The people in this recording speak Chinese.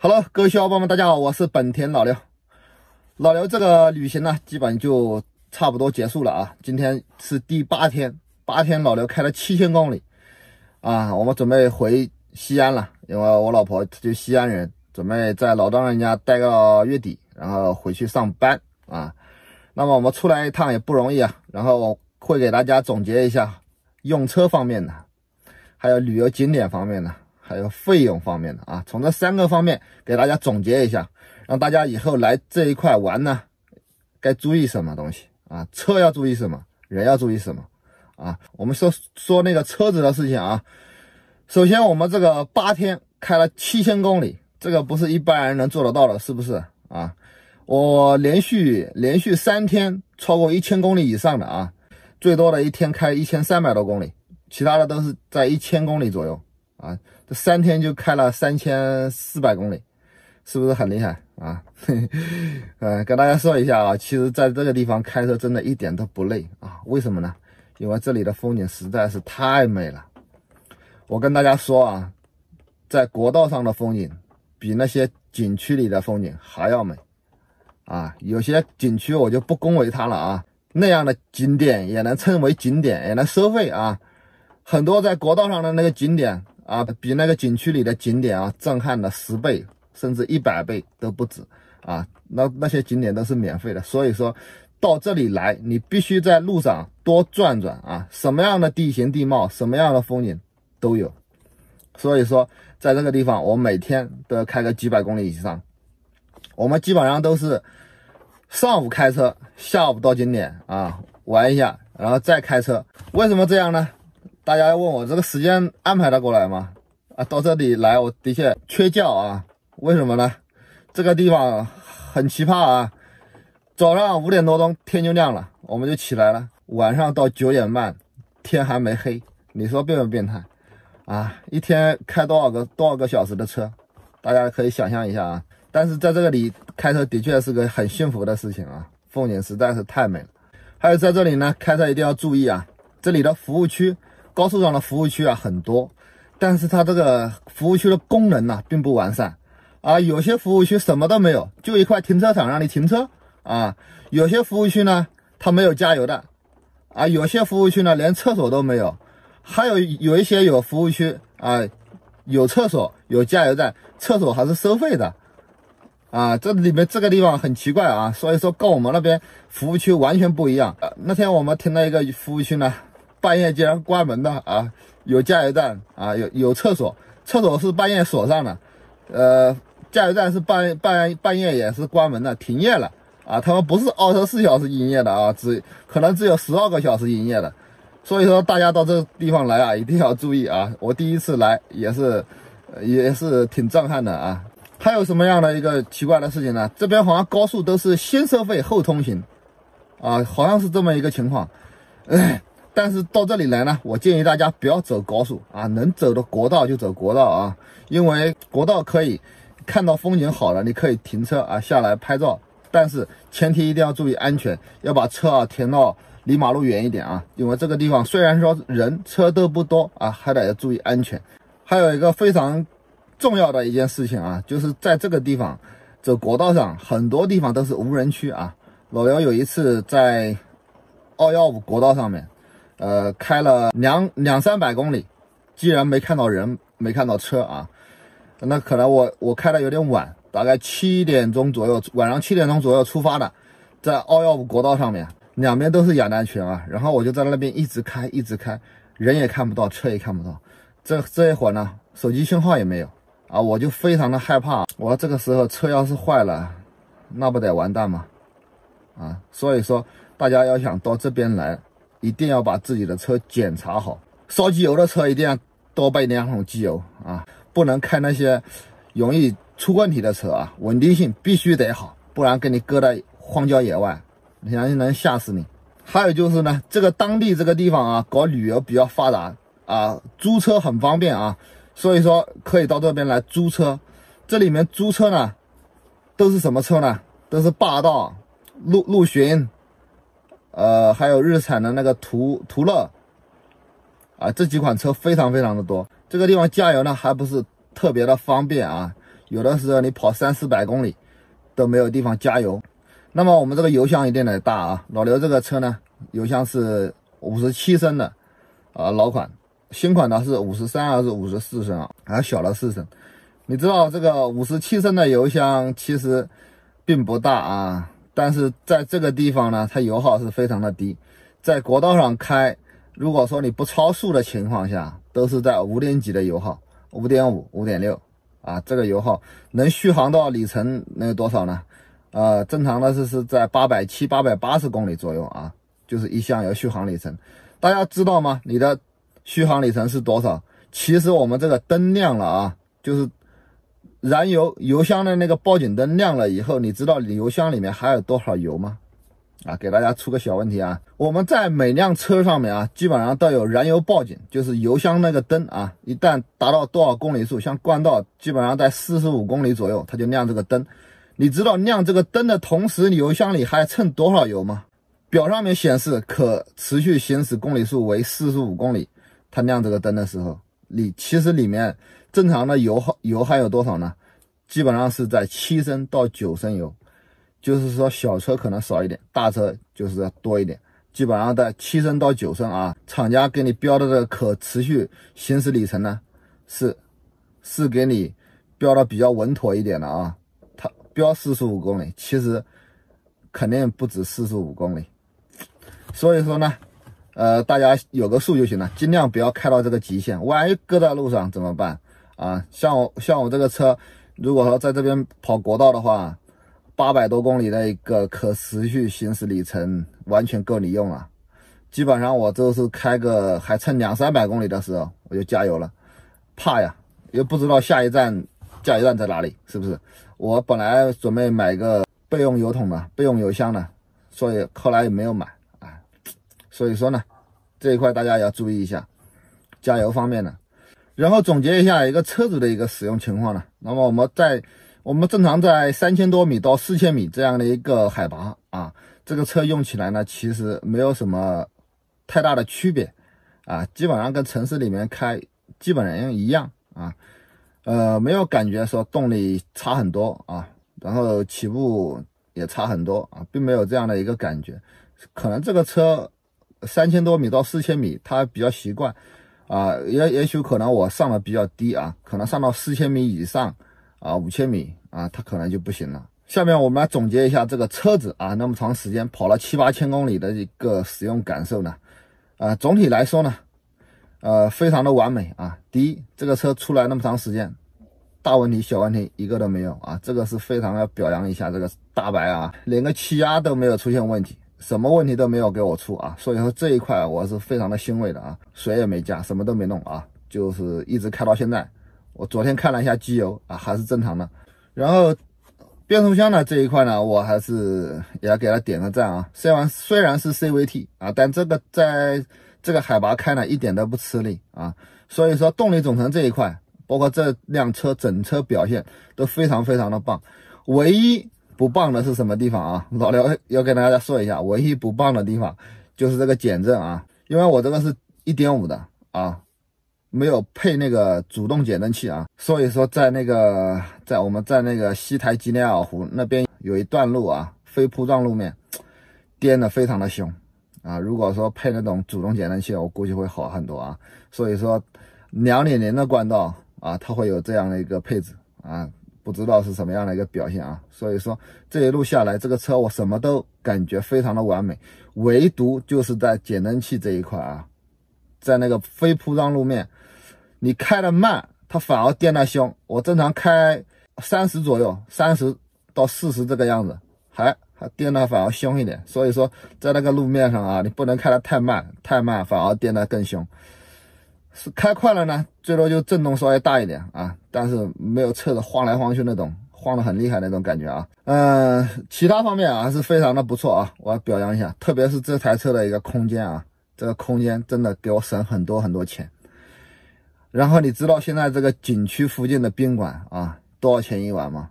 Hello，各位小伙伴们，大家好，我是本田老刘。老刘这个旅行呢，基本就差不多结束了啊。今天是第八天，八天老刘开了七千公里啊。我们准备回西安了，因为我老婆她就西安人，准备在老丈人家待到月底，然后回去上班啊。那么我们出来一趟也不容易啊，然后会给大家总结一下用车方面的，还有旅游景点方面的。还有费用方面的啊，从这三个方面给大家总结一下，让大家以后来这一块玩呢，该注意什么东西啊？车要注意什么？人要注意什么？啊，我们说说那个车子的事情啊。首先，我们这个八天开了七千公里，这个不是一般人能做得到的，是不是啊？我连续连续三天超过一千公里以上的啊，最多的一天开一千三百多公里，其他的都是在一千公里左右。啊，这三天就开了三千四百公里，是不是很厉害啊？嗯，跟大家说一下啊，其实在这个地方开车真的一点都不累啊。为什么呢？因为这里的风景实在是太美了。我跟大家说啊，在国道上的风景比那些景区里的风景还要美啊。有些景区我就不恭维它了啊，那样的景点也能称为景点，也能收费啊。很多在国道上的那个景点。啊，比那个景区里的景点啊震撼的十倍甚至一百倍都不止啊！那那些景点都是免费的，所以说到这里来，你必须在路上多转转啊！什么样的地形地貌，什么样的风景都有。所以说，在这个地方，我每天都要开个几百公里以上。我们基本上都是上午开车，下午到景点啊玩一下，然后再开车。为什么这样呢？大家要问我这个时间安排的过来吗？啊，到这里来，我的确缺觉啊。为什么呢？这个地方很奇葩啊。早上五点多钟天就亮了，我们就起来了。晚上到九点半天还没黑，你说变不变态啊？一天开多少个多少个小时的车？大家可以想象一下啊。但是在这里开车的确是个很幸福的事情啊，风景实在是太美了。还有在这里呢，开车一定要注意啊，这里的服务区。高速上的服务区啊很多，但是它这个服务区的功能呢并不完善啊。有些服务区什么都没有，就一块停车场让你停车啊。有些服务区呢它没有加油的啊。有些服务区呢连厕所都没有，还有有一些有服务区啊有厕所有加油站，厕所还是收费的啊。这里面这个地方很奇怪啊，所以说跟我们那边服务区完全不一样。那天我们停了一个服务区呢。半夜竟然关门的啊！有加油站啊，有有厕所，厕所是半夜锁上的，呃，加油站是半半半夜也是关门的，停业了啊！他们不是二十四小时营业的啊，只可能只有十二个小时营业的，所以说大家到这地方来啊，一定要注意啊！我第一次来也是也是挺震撼的啊！还有什么样的一个奇怪的事情呢？这边好像高速都是先收费后通行啊，好像是这么一个情况，哎。但是到这里来呢，我建议大家不要走高速啊，能走的国道就走国道啊，因为国道可以看到风景好了，你可以停车啊下来拍照，但是前提一定要注意安全，要把车啊停到离马路远一点啊，因为这个地方虽然说人车都不多啊，还得要注意安全。还有一个非常重要的一件事情啊，就是在这个地方走国道上，很多地方都是无人区啊。老姚有一次在二幺五国道上面。呃，开了两两三百公里，既然没看到人，没看到车啊，那可能我我开的有点晚，大概七点钟左右，晚上七点钟左右出发的，在二幺五国道上面，两边都是雅丹群啊，然后我就在那边一直开，一直开，人也看不到，车也看不到，这这一会儿呢，手机信号也没有啊，我就非常的害怕，我这个时候车要是坏了，那不得完蛋吗？啊，所以说大家要想到这边来。一定要把自己的车检查好，烧机油的车一定要多备两桶机油啊！不能开那些容易出问题的车啊！稳定性必须得好，不然给你搁在荒郊野外，你相信能吓死你。还有就是呢，这个当地这个地方啊，搞旅游比较发达啊，租车很方便啊，所以说可以到这边来租车。这里面租车呢，都是什么车呢？都是霸道、陆陆巡。呃，还有日产的那个途途乐，啊，这几款车非常非常的多。这个地方加油呢，还不是特别的方便啊。有的时候你跑三四百公里都没有地方加油。那么我们这个油箱一定得大啊！老刘这个车呢，油箱是五十七升的啊，老款，新款的是五十三还是五十四升啊？还小了四升。你知道这个五十七升的油箱其实并不大啊，但是在这个地方呢，它油耗是非常的低，在国道上开，如果说你不超速的情况下，都是在五点几的油耗，五点五、五点六啊，这个油耗能续航到里程能有多少呢？呃，正常的是是在八百七、八百八十公里左右啊，就是一箱油续航里程。大家知道吗？你的续航里程是多少？其实我们这个灯亮了啊，就是。燃油油箱的那个报警灯亮了以后，你知道你油箱里面还有多少油吗？啊，给大家出个小问题啊，我们在每辆车上面啊，基本上都有燃油报警，就是油箱那个灯啊，一旦达到多少公里数，像冠道基本上在四十五公里左右，它就亮这个灯。你知道亮这个灯的同时，你油箱里还剩多少油吗？表上面显示可持续行驶公里数为四十五公里，它亮这个灯的时候，里其实里面。正常的油耗油还有多少呢？基本上是在七升到九升油，就是说小车可能少一点，大车就是要多一点。基本上在七升到九升啊，厂家给你标的这个可持续行驶里程呢，是是给你标的比较稳妥一点的啊。它标四十五公里，其实肯定不止四十五公里。所以说呢，呃，大家有个数就行了，尽量不要开到这个极限，万一搁在路上怎么办？啊，像我像我这个车，如果说在这边跑国道的话，八百多公里的一个可持续行驶里程完全够你用了。基本上我都是开个还剩两三百公里的时候，我就加油了，怕呀，又不知道下一站加油站在哪里，是不是？我本来准备买个备用油桶的、备用油箱的，所以后来也没有买啊。所以说呢，这一块大家要注意一下，加油方面呢。然后总结一下一个车子的一个使用情况呢。那么我们在我们正常在三千多米到四千米这样的一个海拔啊，这个车用起来呢，其实没有什么太大的区别啊，基本上跟城市里面开基本上一样啊，呃，没有感觉说动力差很多啊，然后起步也差很多啊，并没有这样的一个感觉。可能这个车三千多米到四千米，它比较习惯。啊，也也许可能我上的比较低啊，可能上到四千米以上啊，五千米啊，它可能就不行了。下面我们来总结一下这个车子啊，那么长时间跑了七八千公里的一个使用感受呢，啊，总体来说呢，呃，非常的完美啊。第一，这个车出来那么长时间，大问题小问题一个都没有啊，这个是非常要表扬一下这个大白啊，连个气压都没有出现问题。什么问题都没有给我出啊，所以说这一块我是非常的欣慰的啊，水也没加，什么都没弄啊，就是一直开到现在。我昨天看了一下机油啊，还是正常的。然后变速箱呢这一块呢，我还是也要给他点个赞啊。虽然虽然是 CVT 啊，但这个在这个海拔开呢一点都不吃力啊。所以说动力总成这一块，包括这辆车整车表现都非常非常的棒，唯一。不棒的是什么地方啊？老刘要跟大家说一下，唯一不棒的地方就是这个减震啊，因为我这个是一点五的啊，没有配那个主动减震器啊，所以说在那个在我们在那个西台吉连尔湖那边有一段路啊，非铺装路面，颠的非常的凶啊。如果说配那种主动减震器，我估计会好很多啊。所以说两点零的冠道啊，它会有这样的一个配置啊。不知道是什么样的一个表现啊，所以说这一路下来，这个车我什么都感觉非常的完美，唯独就是在减震器这一块啊，在那个非铺装路面，你开的慢，它反而颠的凶。我正常开三十左右，三十到四十这个样子，还还颠的反而凶一点。所以说在那个路面上啊，你不能开的太慢，太慢反而颠的更凶。是开快了呢，最多就震动稍微大一点啊，但是没有车子晃来晃去那种，晃得很厉害那种感觉啊。嗯，其他方面啊是非常的不错啊，我要表扬一下，特别是这台车的一个空间啊，这个空间真的给我省很多很多钱。然后你知道现在这个景区附近的宾馆啊多少钱一晚吗？